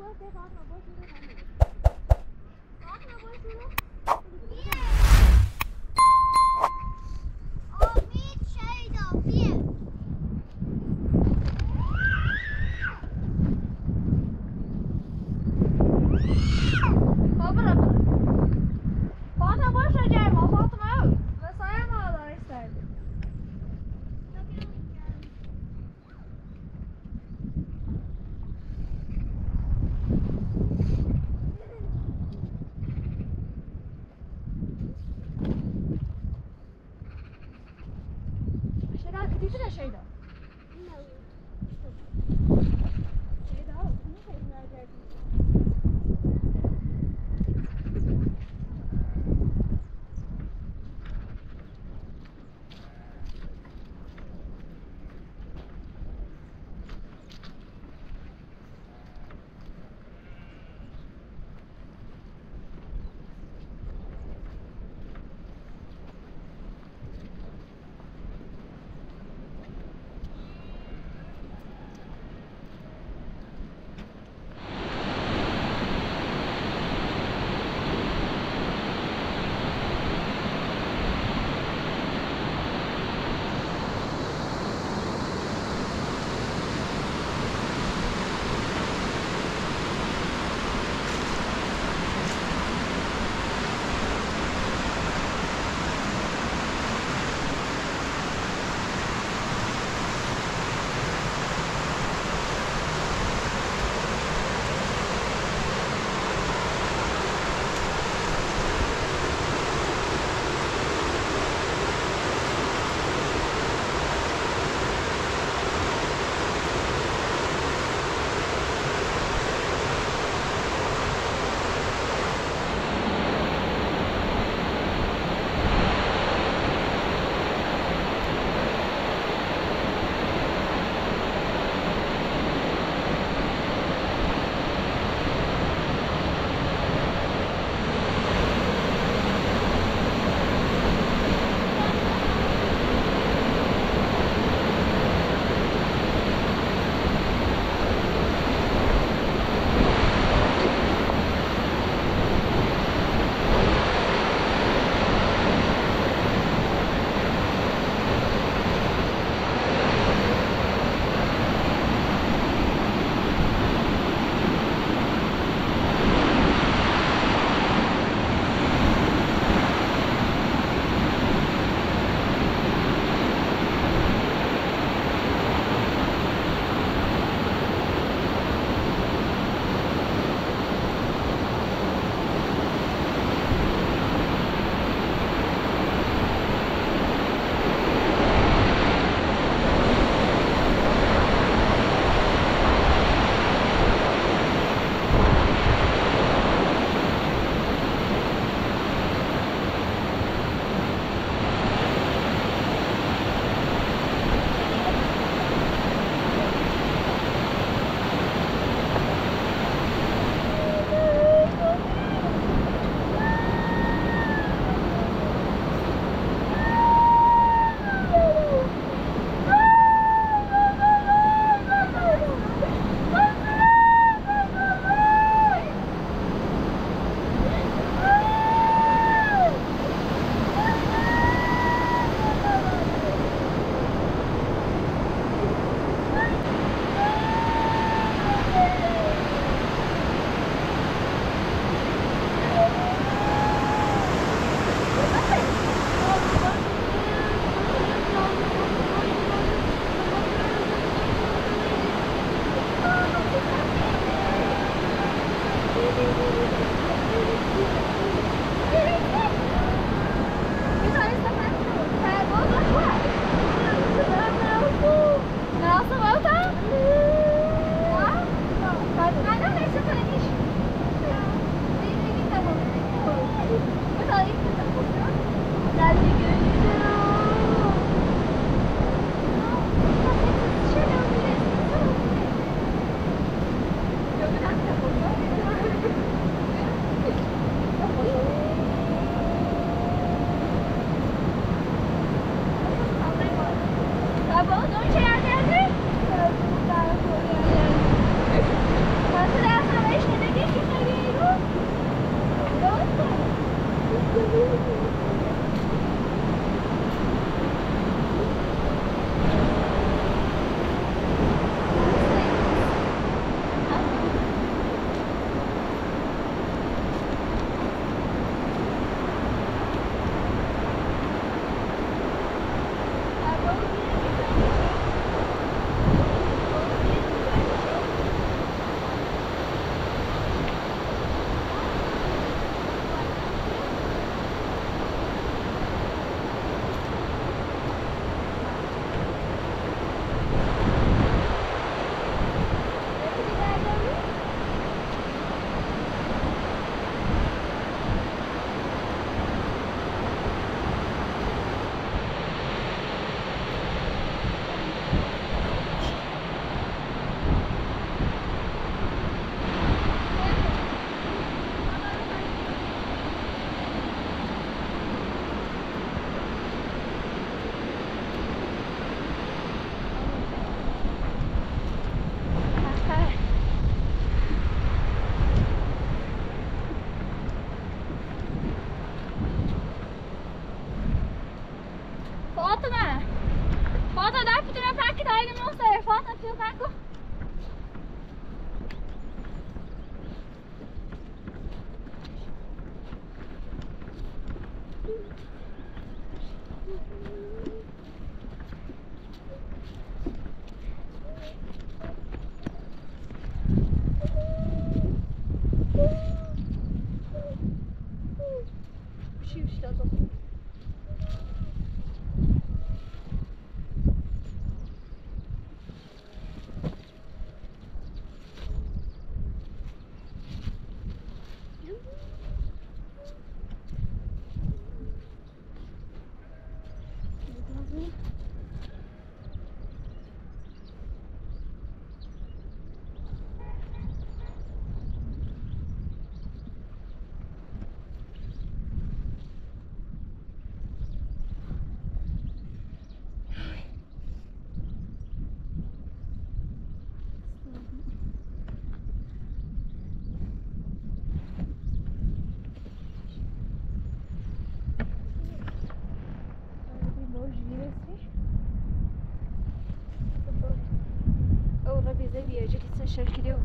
我要叠房子，我要修路。房子，我要修。bir yere gitsin şarkı diyor.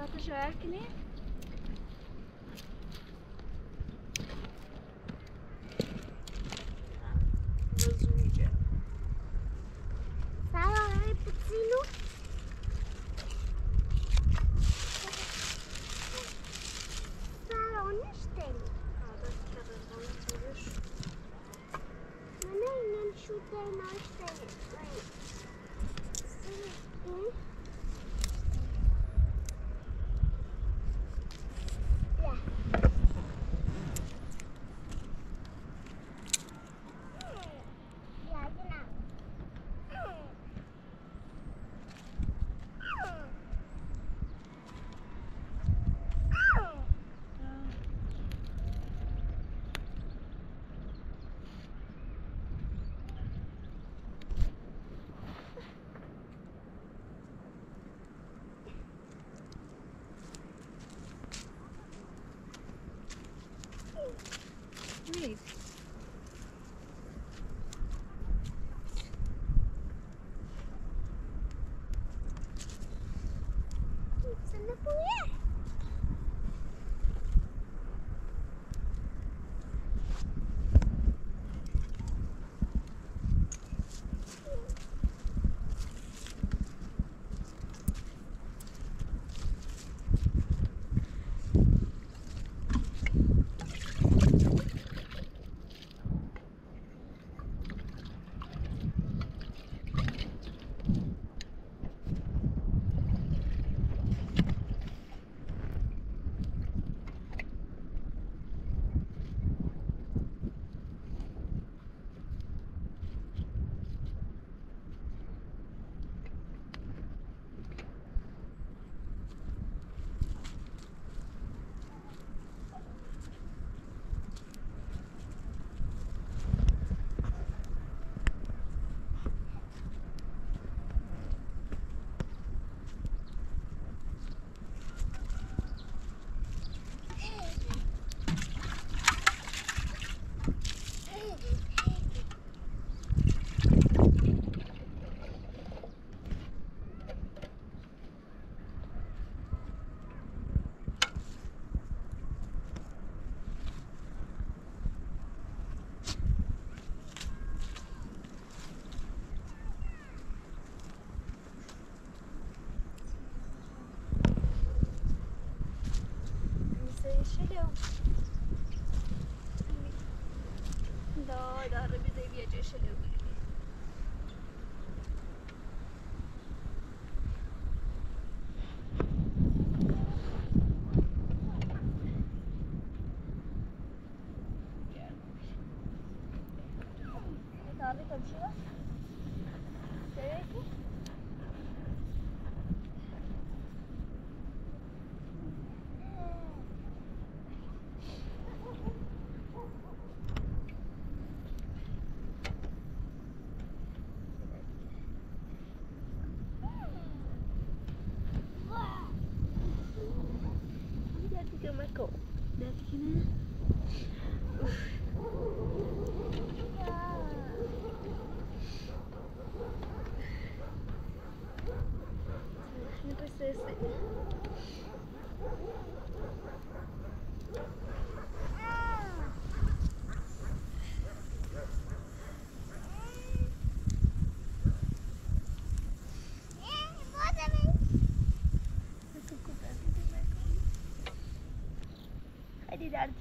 Kratter's werken heeft. شلو Da, dar bize bir şelو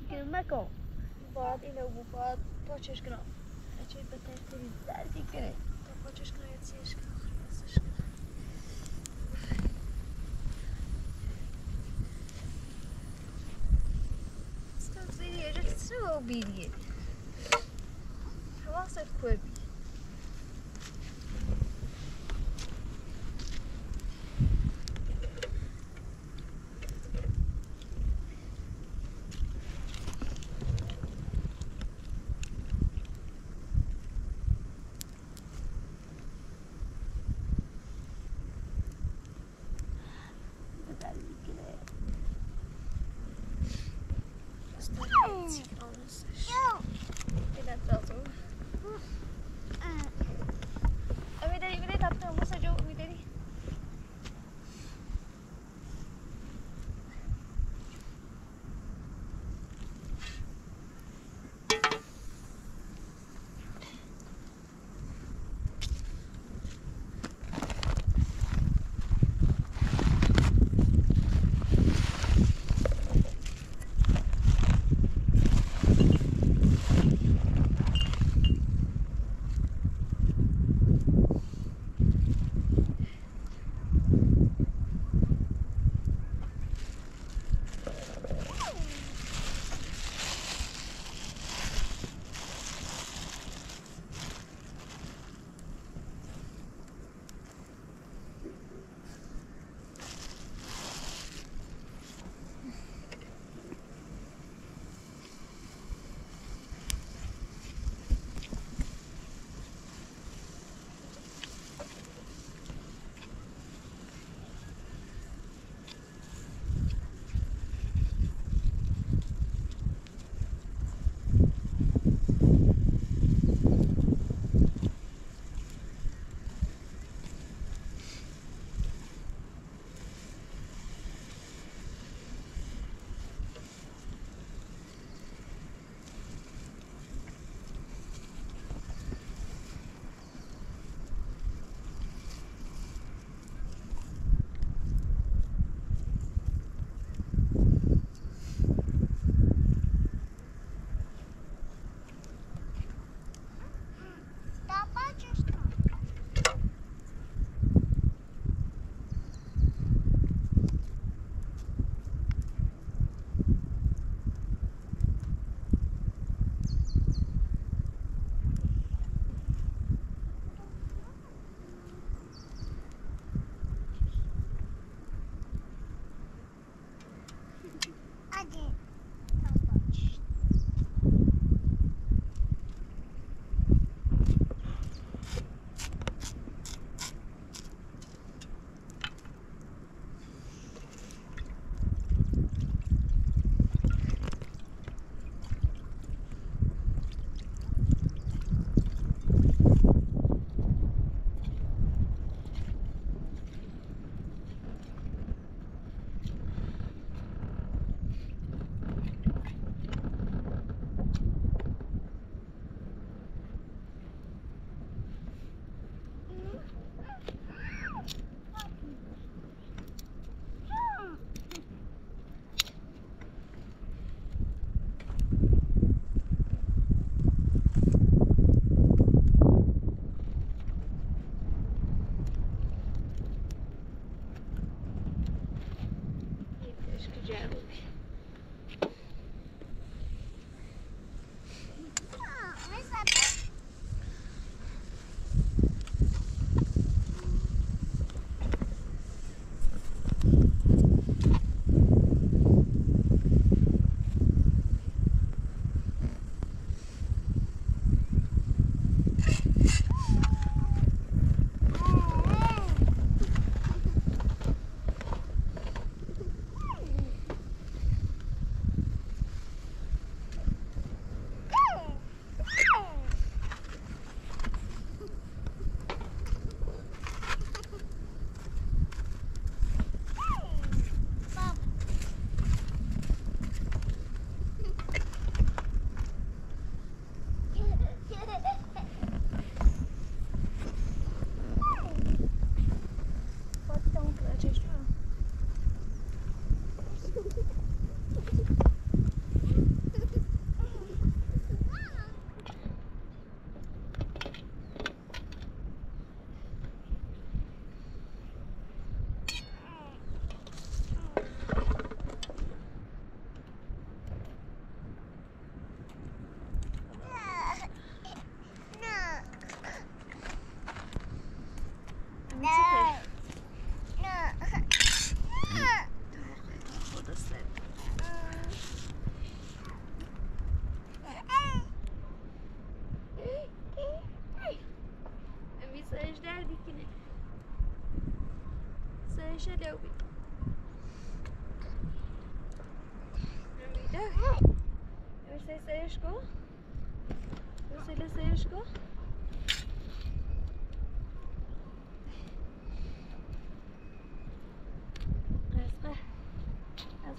ficar na cor. Um bode e não um bode, pode ser escravo. A gente vai ter que evitar de querer. Então o ser escravo, pode ser escravo. Estamos a ver, eu sou obediente.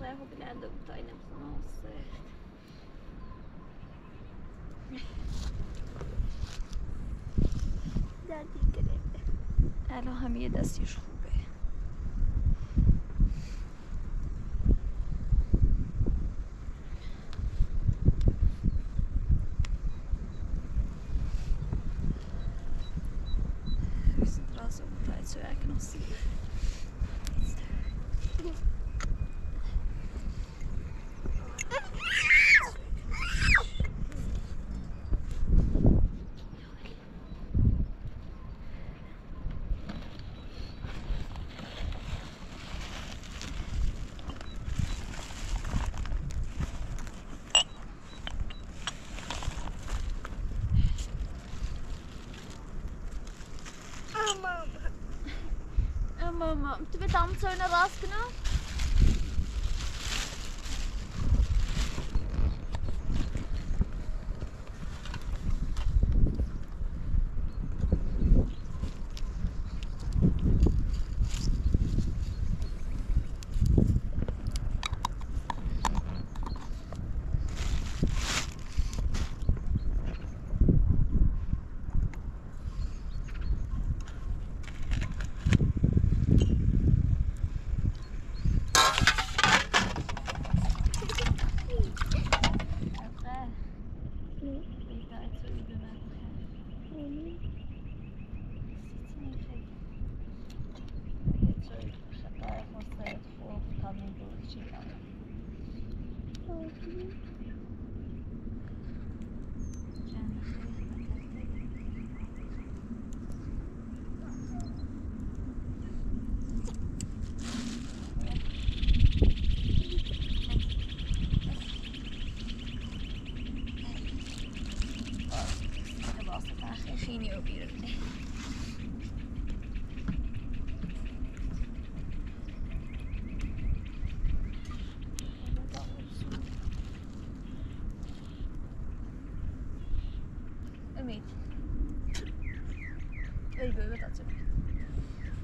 Azra خب بلنده بود تا اینم سناس دردی گرفته الان هم یه Tebe tam, co je na vás k nám?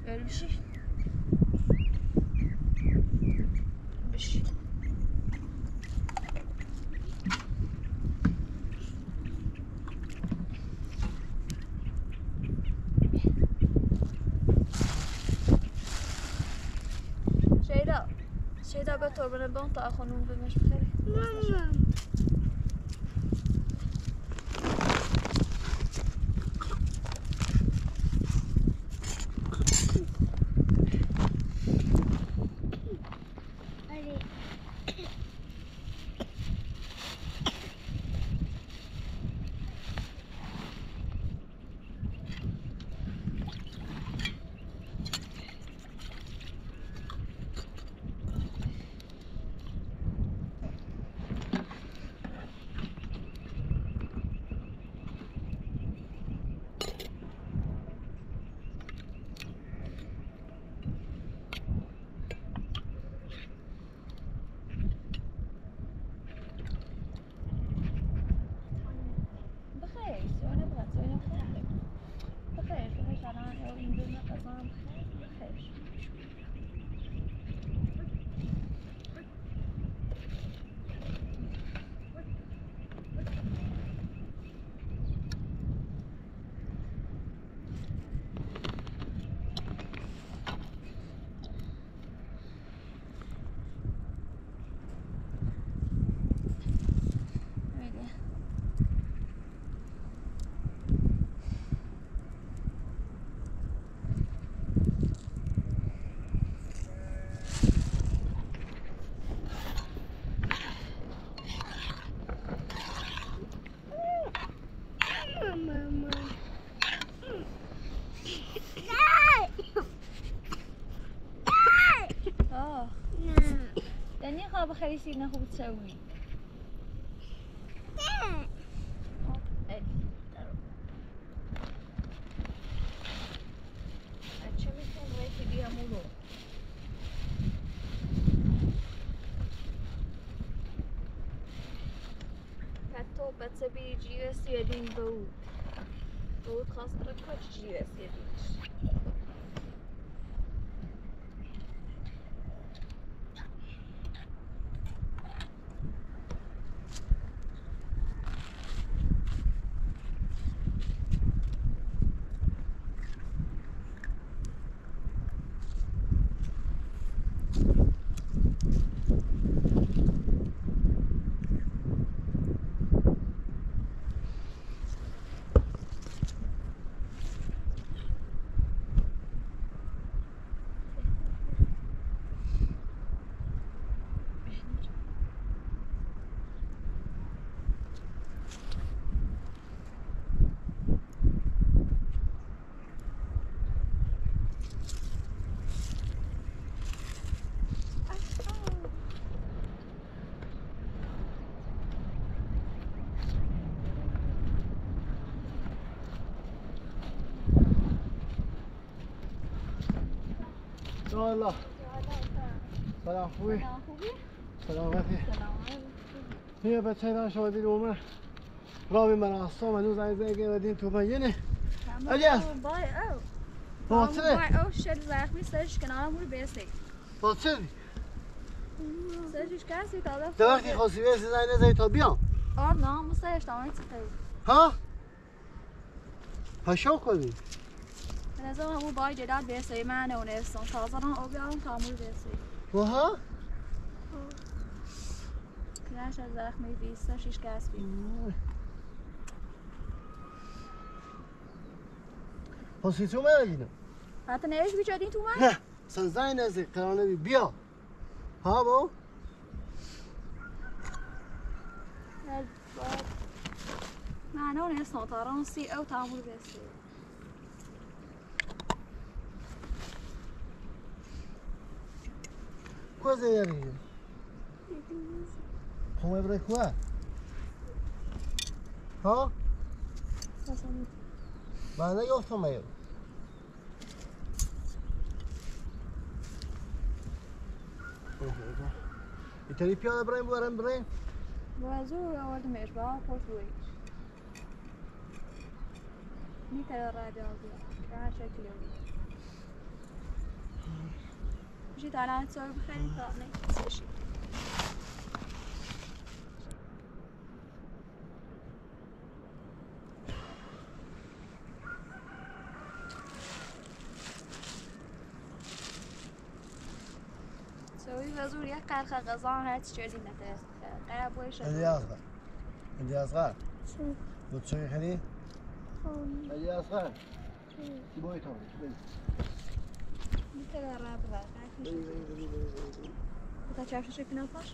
Öyle bir şey. Bir şey. شايدة شايدة بتور من البنطقة أخو نوم بمش بخير بخليتينا غوتاوي یا الله سلام خوبی؟ سلامتی سلام یه بچه داشت شما اومه رابی مراسم منو زنگ زنگ ودین تو من. یه نه Aliás. Vai, oh. باطله Vai, oh, shit, زخمی سرش کنارم رو بیستی باطل سرش کسی تا دفت ده وقتی خواستی بیسی زنگ نزنی تا بیام. آب همون سرش تمامی تخیل ها؟ پشو کنی. به همون بای جداد بیستی من و نرسون تازه آب بیارم تا همون بیستی و ها کنارش از زخمی بیسته شیش کس بی خواستی تو من اینو؟ حتی نوش بیچادین تو من؟ نه. سن زنگ نزنی قرار نبی. بیا. ها با من و نرسون تا ران سی او تا همون بیستی کوزه یاری خونه بره کوه. ها؟ من نگفتم ایو ایتالی پیاده برایم برم برایم با زور آوردمش با پرت روی میتره را بیا بیا که هر بشید الان سوال بخیریم تا سشی سوی وزور یک قرخ غذا هست چردی نتست قرب بویش علی اصغر علی اصغر بود چه خیلی؟ علی اصغر بای تو؟ میتره را ببر تا چرش شکل نپاش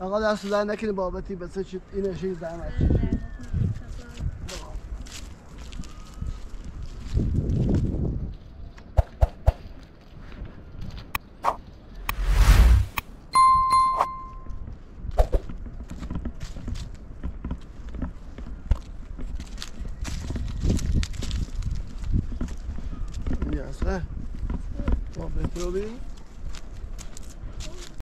آقا دست در نکنی بابتی بسه چی؟ این شی زحمت